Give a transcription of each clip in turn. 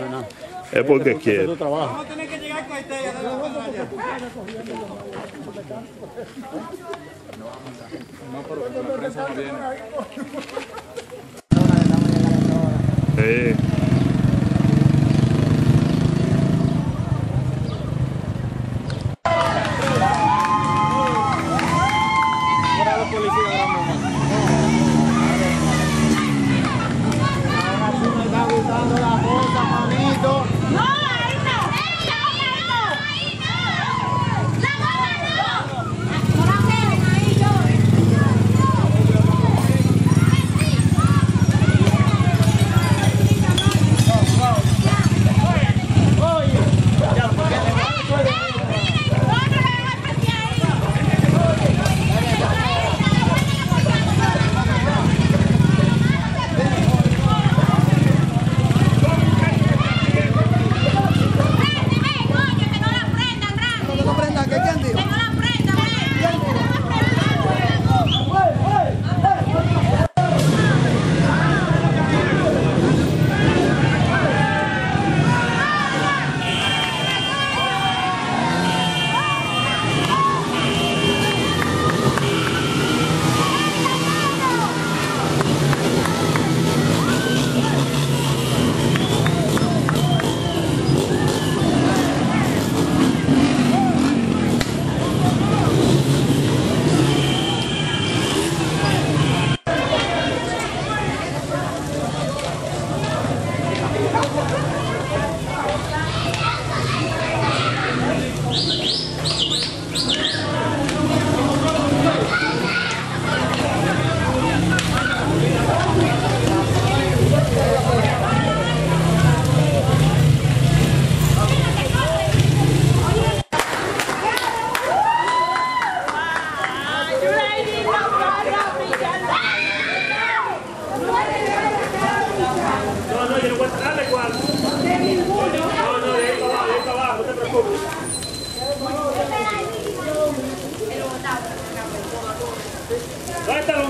no, no. Es porque quiere. No vamos a tener que llegar con este. No, pero la prensa no viene. Sí. ¿Dónde está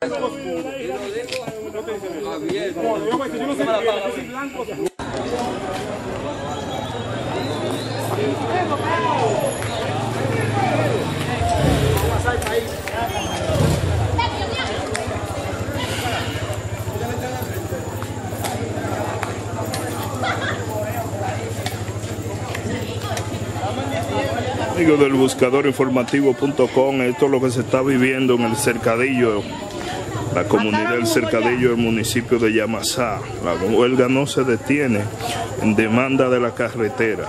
el lombriz? Del buscador informativo.com, esto es lo que se está viviendo en el cercadillo, la comunidad del cercadillo del municipio de Yamasá. La huelga no se detiene en demanda de la carretera.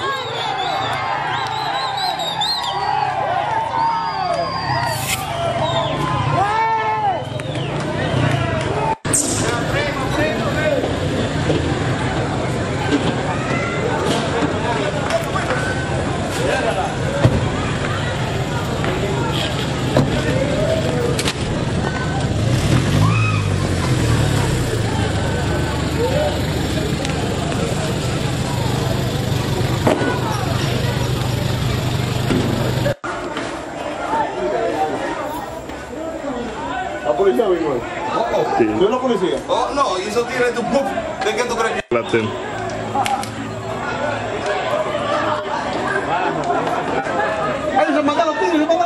La policía vino hoy. Oh, oh. Sí. ¿Vio la policía? Oh, no, y eso tiene tu puff. ¿De qué tú crees? Latin. ¡Ay, se mandaron los tigres!